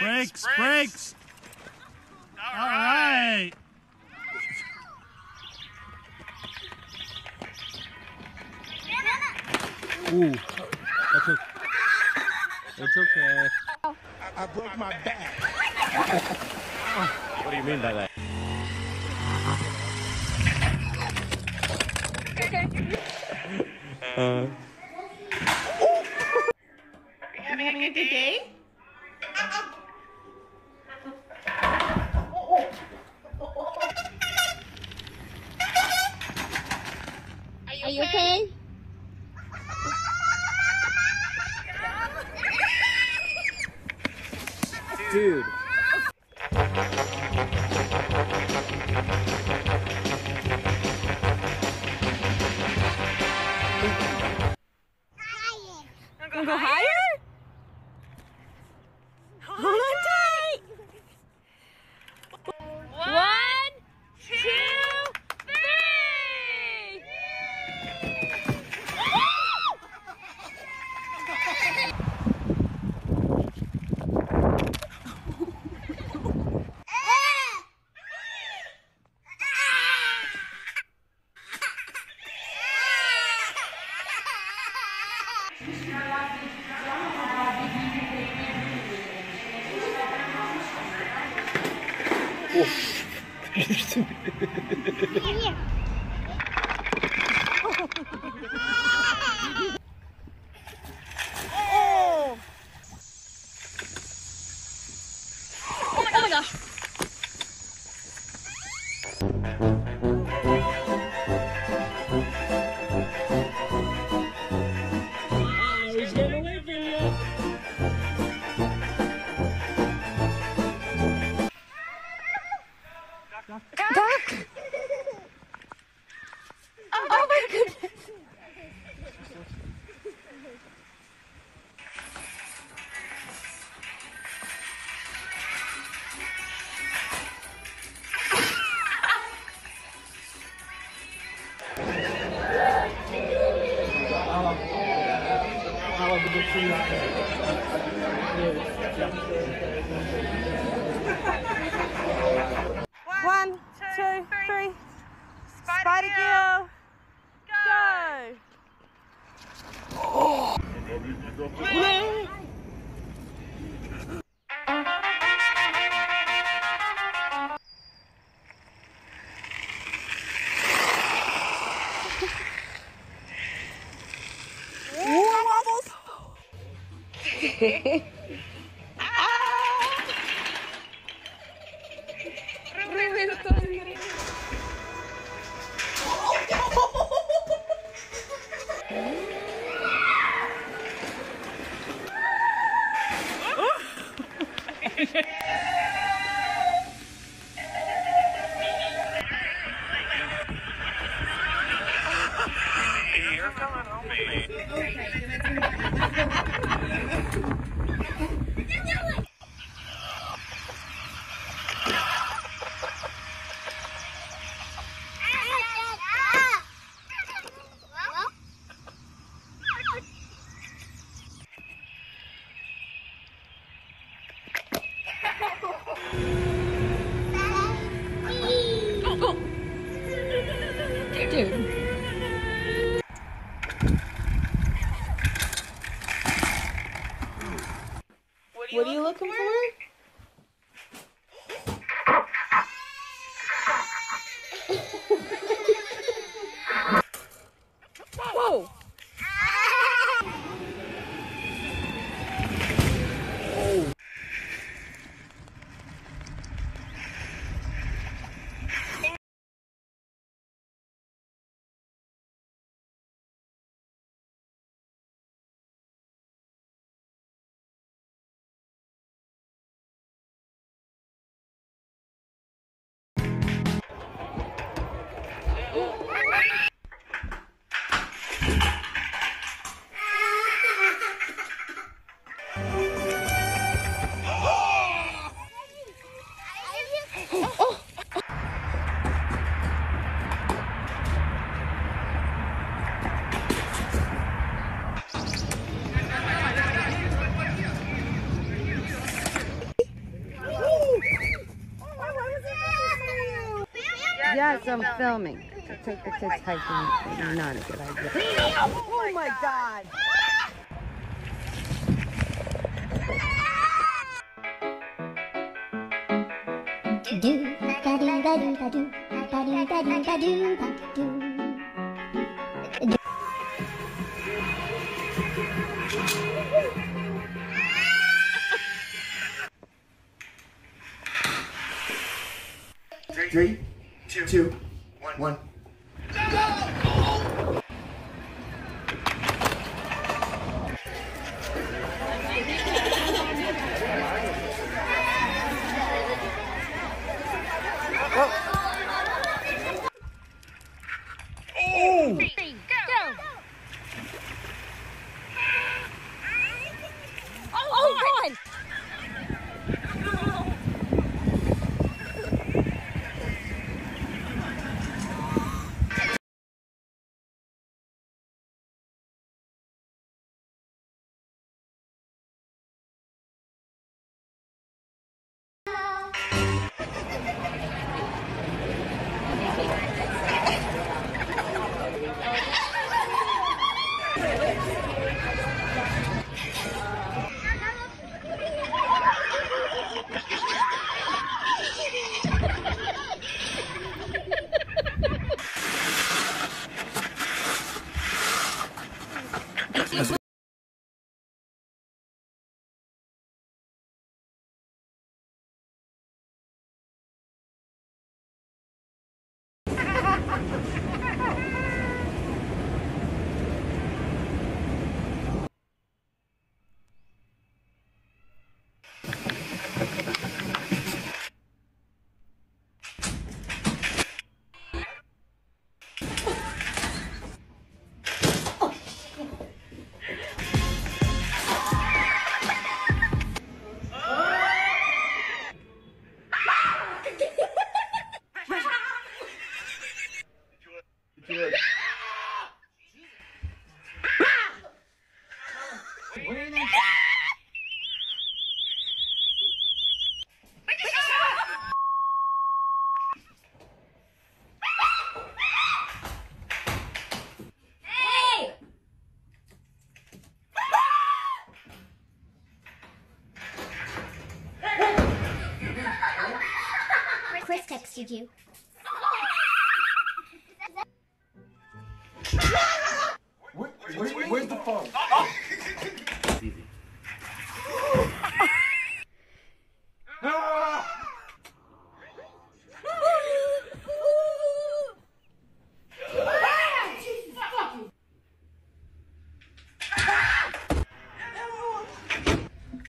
Brakes, brakes. All right. Ooh, that's okay. It's okay. I broke my back. What do you mean by that? Uh, Having a good day? Are you okay? dude. Gonna go higher on tight. One, two, three. Oh. One, two, three. Spider gear. Go. Oh. What are Yes, I'm filming. To take the kids hiking not a good idea. Oh my god. do ba do ba do ba do ba do ba do ba do ba do. Three, two, one. Oh, God. Chris texted you.